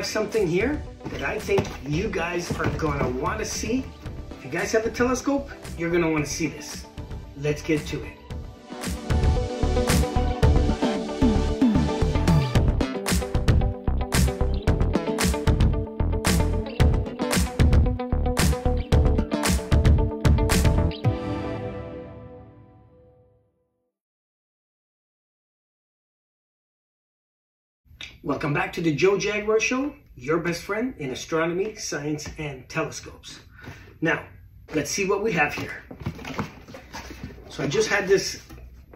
have something here that I think you guys are gonna wanna see. If you guys have a telescope, you're gonna wanna see this. Let's get to it. Welcome back to the Joe Jaguar Show, your best friend in astronomy, science, and telescopes. Now, let's see what we have here. So I just had this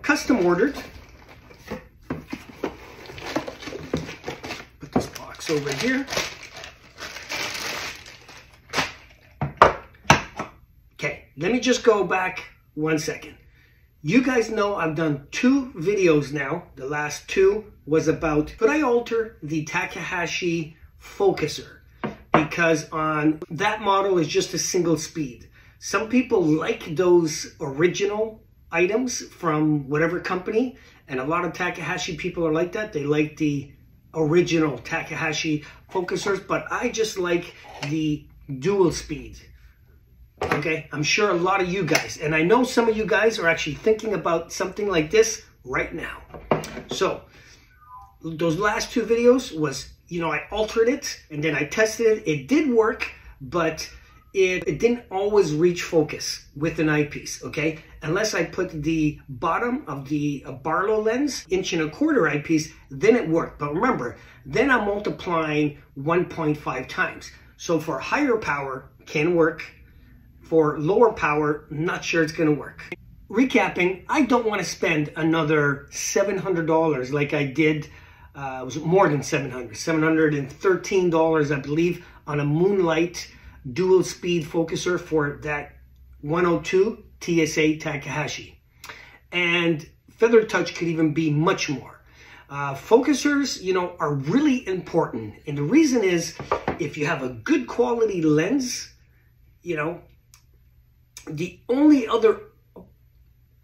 custom ordered. Put this box over here. Okay, let me just go back one second. You guys know I've done two videos now. The last two was about could I alter the Takahashi focuser because on that model is just a single speed. Some people like those original items from whatever company and a lot of Takahashi people are like that. They like the original Takahashi focusers, but I just like the dual speed. Okay, I'm sure a lot of you guys, and I know some of you guys are actually thinking about something like this right now. So, those last two videos was, you know, I altered it and then I tested it. It did work, but it, it didn't always reach focus with an eyepiece, okay? Unless I put the bottom of the uh, Barlow lens, inch and a quarter eyepiece, then it worked. But remember, then I'm multiplying 1.5 times. So for higher power, can work. For lower power, not sure it's gonna work. Recapping, I don't wanna spend another $700 like I did uh, it was more than 700 $713 I believe on a Moonlight dual speed focuser for that 102 TSA Takahashi. And Feather Touch could even be much more. Uh, focusers, you know, are really important. And the reason is if you have a good quality lens, you know, the only other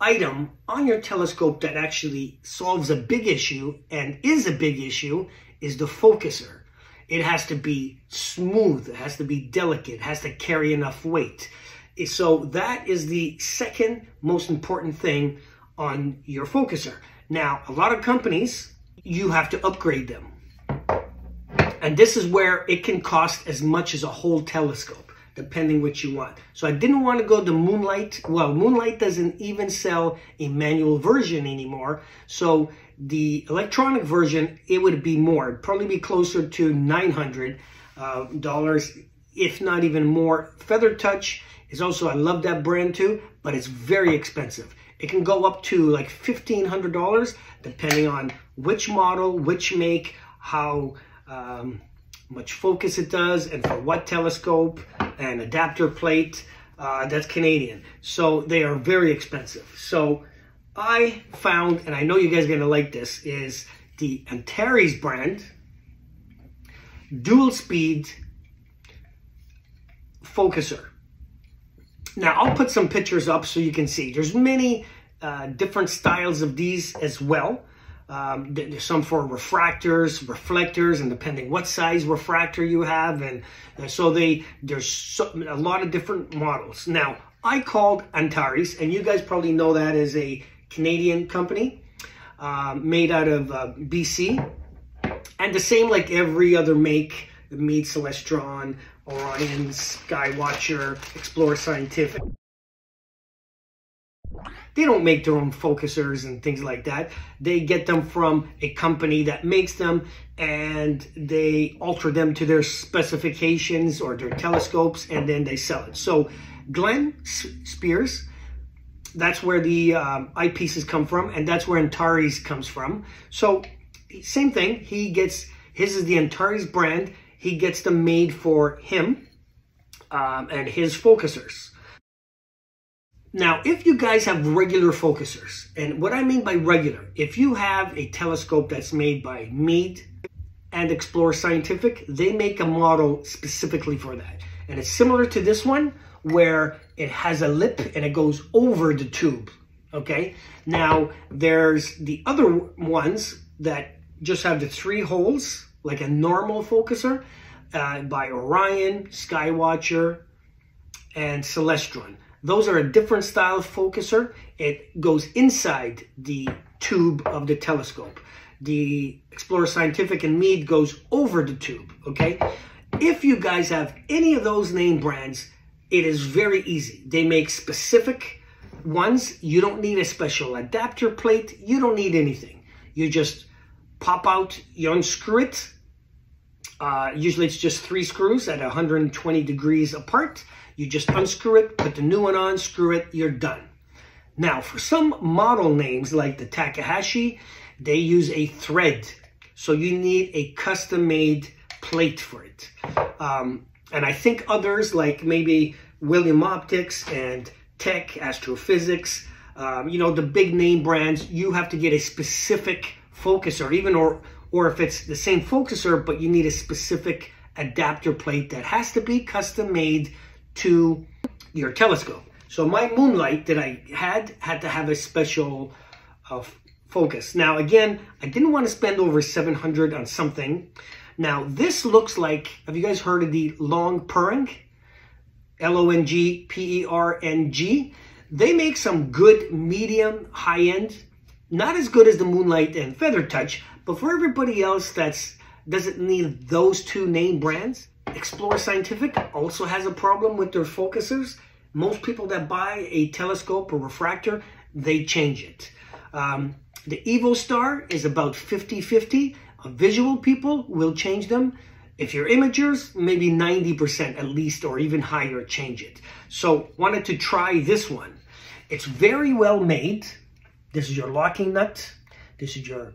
item on your telescope that actually solves a big issue and is a big issue is the focuser. It has to be smooth, it has to be delicate, it has to carry enough weight. So that is the second most important thing on your focuser. Now, a lot of companies, you have to upgrade them. And this is where it can cost as much as a whole telescope depending what you want. So I didn't want to go to Moonlight. Well, Moonlight doesn't even sell a manual version anymore. So the electronic version, it would be more. It'd probably be closer to $900, uh, if not even more. Feather Touch is also, I love that brand too, but it's very expensive. It can go up to like $1,500 depending on which model, which make, how um, much focus it does, and for what telescope and adapter plate. Uh, that's Canadian. So they are very expensive. So I found, and I know you guys are going to like this, is the Antares brand dual speed focuser. Now I'll put some pictures up so you can see. There's many uh, different styles of these as well. Um, there's some for refractors, reflectors, and depending what size refractor you have, and, and so they there's so, a lot of different models. Now, I called Antares, and you guys probably know that as a Canadian company um, made out of uh, BC, and the same like every other make, the Meade Celestron, Orion, Skywatcher, Explorer Scientific. They don't make their own focusers and things like that. They get them from a company that makes them and they alter them to their specifications or their telescopes and then they sell it. So Glenn Spears, that's where the um, eyepieces come from and that's where Antares comes from. So same thing, he gets, his is the Antares brand. He gets them made for him um, and his focusers. Now, if you guys have regular focusers, and what I mean by regular, if you have a telescope that's made by Meade and Explorer Scientific, they make a model specifically for that. And it's similar to this one, where it has a lip and it goes over the tube, okay? Now, there's the other ones that just have the three holes like a normal focuser uh, by Orion, Skywatcher, and Celestron. Those are a different style of focuser. It goes inside the tube of the telescope. The Explorer Scientific and Meade goes over the tube, okay? If you guys have any of those name brands, it is very easy. They make specific ones. You don't need a special adapter plate. You don't need anything. You just pop out, you unscrew it. Uh, usually it's just three screws at 120 degrees apart. You just unscrew it, put the new one on, screw it, you're done. Now, for some model names like the Takahashi, they use a thread. So you need a custom-made plate for it. Um, and I think others like maybe William Optics and TEC, Astrophysics, um, you know, the big name brands, you have to get a specific focuser, even or, or if it's the same focuser, but you need a specific adapter plate that has to be custom made to your telescope. So my moonlight that I had had to have a special uh, focus. Now again, I didn't want to spend over 700 on something now, this looks like, have you guys heard of the Long Perng? L-O-N-G-P-E-R-N-G. They make some good medium high-end, not as good as the Moonlight and Feather Touch, but for everybody else that's doesn't need those two name brands, Explorer Scientific also has a problem with their focusers. Most people that buy a telescope or refractor, they change it. Um, the EvoStar is about 50-50 visual people will change them. If you're imagers, maybe 90% at least or even higher change it. So wanted to try this one. It's very well made. This is your locking nut. This is your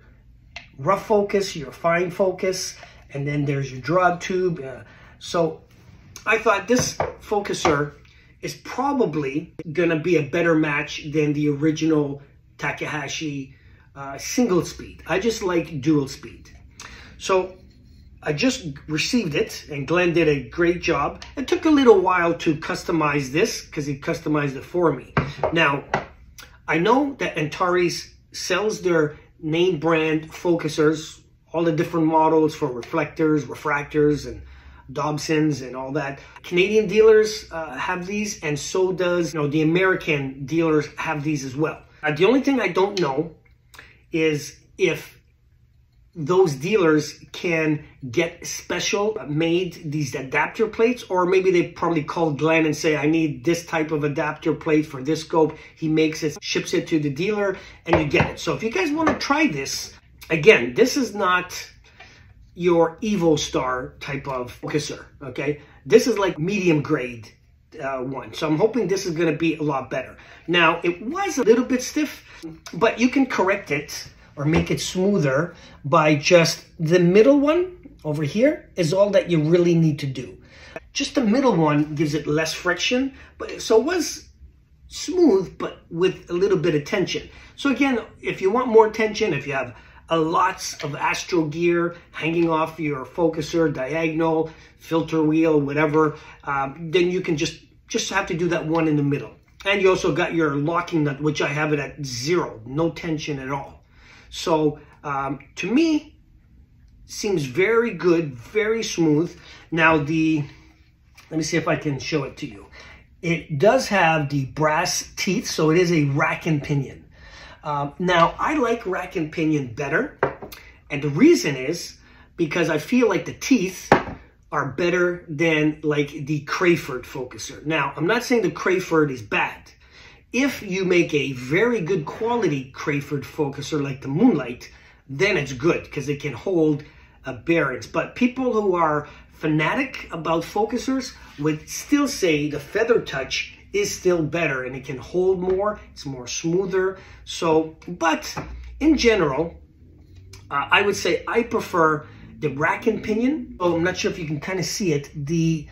rough focus, your fine focus, and then there's your draw tube. Uh, so I thought this focuser is probably gonna be a better match than the original Takahashi uh, single speed. I just like dual speed. So I just received it and Glenn did a great job. It took a little while to customize this because he customized it for me. Now, I know that Antares sells their name brand focusers, all the different models for reflectors, refractors, and Dobsons and all that. Canadian dealers uh, have these and so does, you know, the American dealers have these as well. Uh, the only thing I don't know is if those dealers can get special made these adapter plates or maybe they probably call Glenn and say I need this type of adapter plate for this scope he makes it ships it to the dealer and you get it so if you guys want to try this again this is not your evil EvoStar type of focuser okay this is like medium grade uh, one so I'm hoping this is going to be a lot better now it was a little bit stiff but you can correct it or make it smoother by just the middle one over here is all that you really need to do. Just the middle one gives it less friction, but so it was smooth, but with a little bit of tension. So again, if you want more tension, if you have a lots of astro gear hanging off your focuser, diagonal, filter wheel, whatever, um, then you can just, just have to do that one in the middle. And you also got your locking nut, which I have it at zero, no tension at all. So um, to me, seems very good, very smooth. Now the, let me see if I can show it to you. It does have the brass teeth, so it is a rack and pinion. Um, now, I like rack and pinion better, and the reason is because I feel like the teeth are better than like the Crayford focuser. Now, I'm not saying the Crayford is bad. If you make a very good quality Crayford focuser like the Moonlight, then it's good because it can hold a bearings. But people who are fanatic about focusers would still say the Feather Touch is still better and it can hold more, it's more smoother. So, but in general, uh, I would say I prefer the rack and pinion. Oh, I'm not sure if you can kind of see it. The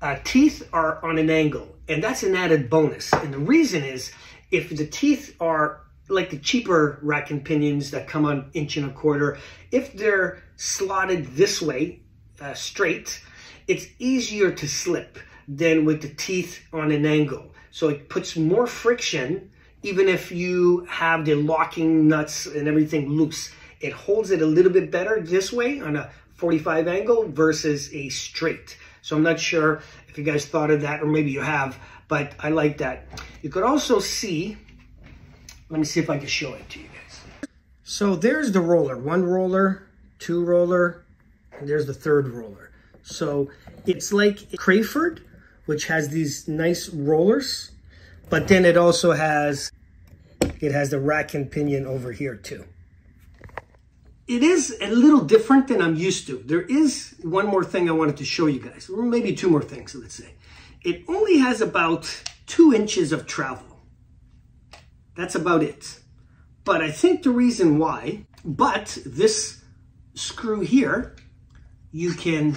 uh, teeth are on an angle and that's an added bonus. And the reason is if the teeth are like the cheaper rack and pinions that come on inch and a quarter, if they're slotted this way, uh, straight, it's easier to slip than with the teeth on an angle. So it puts more friction, even if you have the locking nuts and everything loose. It holds it a little bit better this way on a 45 angle versus a straight. So I'm not sure if you guys thought of that or maybe you have, but I like that. You could also see, let me see if I can show it to you guys. So there's the roller, one roller, two roller, and there's the third roller. So it's like Crayford, which has these nice rollers, but then it also has, it has the rack and pinion over here too it is a little different than I'm used to. There is one more thing I wanted to show you guys, or maybe two more things, let's say. It only has about two inches of travel. That's about it. But I think the reason why, but this screw here, you can,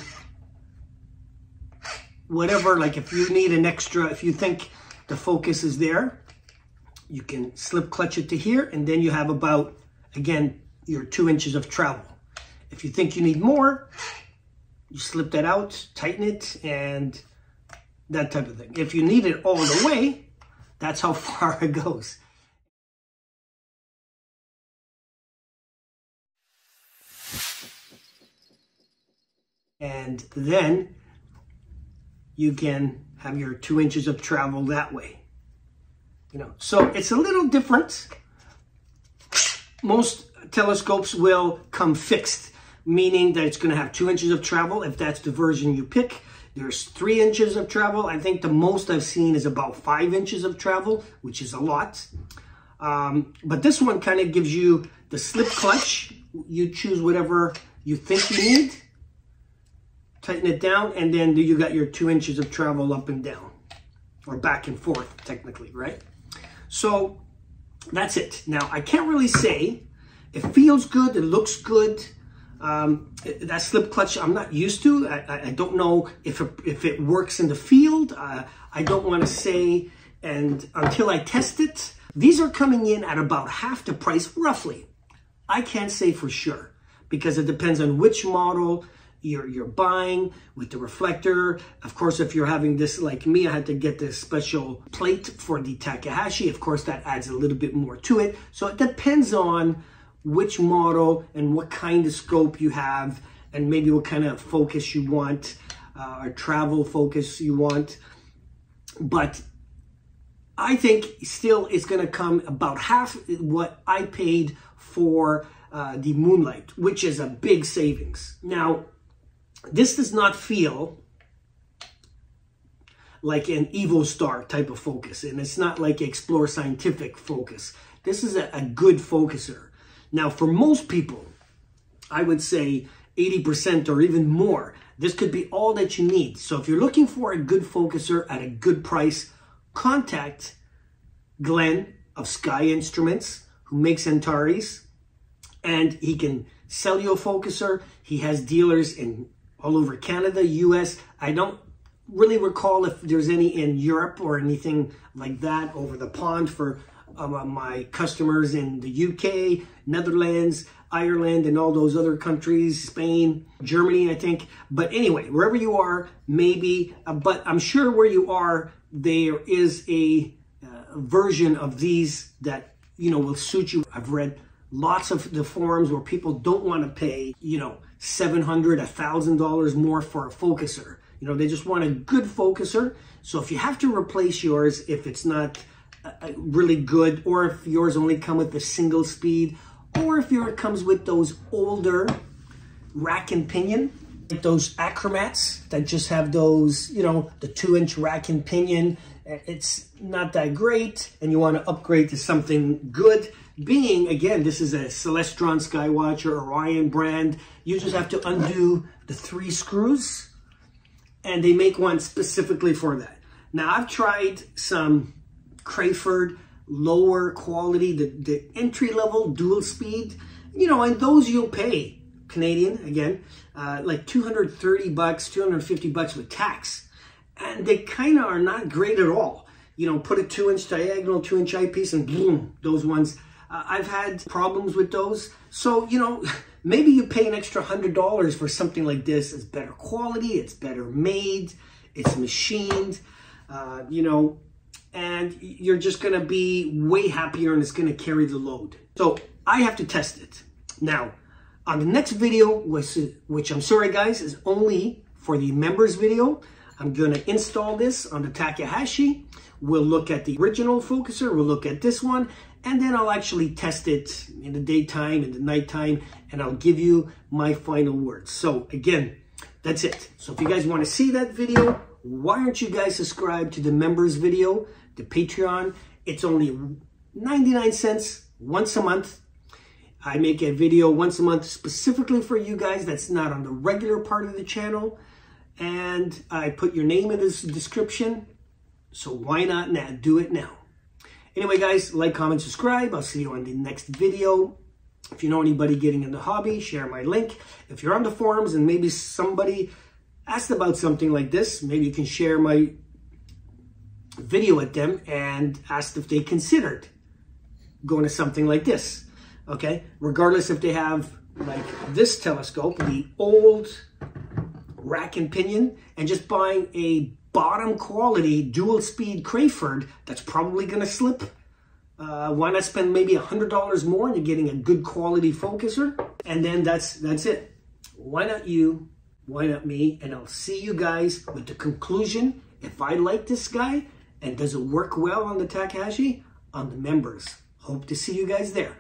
whatever, like if you need an extra, if you think the focus is there, you can slip clutch it to here, and then you have about, again, your two inches of travel. If you think you need more, you slip that out, tighten it, and that type of thing. If you need it all the way, that's how far it goes. And then you can have your two inches of travel that way. You know, so it's a little different. Most telescopes will come fixed, meaning that it's going to have two inches of travel if that's the version you pick. There's three inches of travel. I think the most I've seen is about five inches of travel, which is a lot. Um, but this one kind of gives you the slip clutch. You choose whatever you think you need. Tighten it down, and then you got your two inches of travel up and down, or back and forth, technically, right? So that's it. Now, I can't really say it feels good. It looks good. Um, that slip clutch I'm not used to. I, I don't know if it, if it works in the field. Uh, I don't want to say, and until I test it, these are coming in at about half the price, roughly. I can't say for sure because it depends on which model you're, you're buying with the reflector. Of course, if you're having this like me, I had to get this special plate for the Takahashi. Of course, that adds a little bit more to it. So it depends on which model and what kind of scope you have and maybe what kind of focus you want uh, or travel focus you want. But I think still it's going to come about half what I paid for uh, the Moonlight, which is a big savings. Now, this does not feel like an EvoStar type of focus, and it's not like Explore Scientific focus. This is a, a good focuser. Now, for most people, I would say 80% or even more, this could be all that you need. So if you're looking for a good focuser at a good price, contact Glenn of Sky Instruments, who makes Antares, and he can sell you a focuser. He has dealers in all over Canada, US. I don't really recall if there's any in Europe or anything like that over the pond for uh, my customers in the UK, Netherlands, Ireland, and all those other countries, Spain, Germany, I think. But anyway, wherever you are, maybe, uh, but I'm sure where you are, there is a uh, version of these that, you know, will suit you. I've read lots of the forums where people don't want to pay, you know, $700, $1,000 more for a focuser. You know, they just want a good focuser. So if you have to replace yours, if it's not uh, uh, really good, or if yours only come with the single speed, or if yours comes with those older rack and pinion, like those achromats that just have those, you know, the two inch rack and pinion. It's not that great, and you want to upgrade to something good. Being, again, this is a Celestron Skywatcher Orion brand. You just have to undo the three screws, and they make one specifically for that. Now, I've tried some Crayford, lower quality, the, the entry level dual speed, you know, and those you'll pay Canadian again, uh, like 230 bucks, 250 bucks with tax. And they kind of are not great at all. You know, put a two inch diagonal, two inch eyepiece and boom, those ones. Uh, I've had problems with those. So, you know, maybe you pay an extra hundred dollars for something like this. It's better quality, it's better made, it's machined. Uh, you know, and you're just to be way happier and it's to carry the load. So I have to test it. Now, On the next video, which, which I'm sorry guys, is only for the members video, I'm to install this on the Takahashi. We'll look at the original focuser, we'll look at this one, and then I'll actually test it in the daytime, in the nighttime, and I'll give you my final words. So again, that's it. So if you guys want to see that video, why aren't you guys subscribed to the members video, the Patreon? It's only 99 cents once a month. I make a video once a month specifically for you guys that's not on the regular part of the channel. And I put your name in this description. So why not now? Do it now. Anyway, guys, like, comment, subscribe. I'll see you on the next video. If you know anybody getting in the hobby, share my link. If you're on the forums and maybe somebody asked about something like this, maybe you can share my video with them and asked if they considered going to something like this. Okay, regardless if they have like this telescope, the old rack and pinion, and just buying a bottom quality dual speed Crayford that's probably going to slip. Uh, why not spend maybe a hundred dollars more and you're getting a good quality focuser? And then that's that's it. Why not you? Why not me? And I'll see you guys with the conclusion. If I like this guy and does it work well on the Takahashi, on the members. Hope to see you guys there.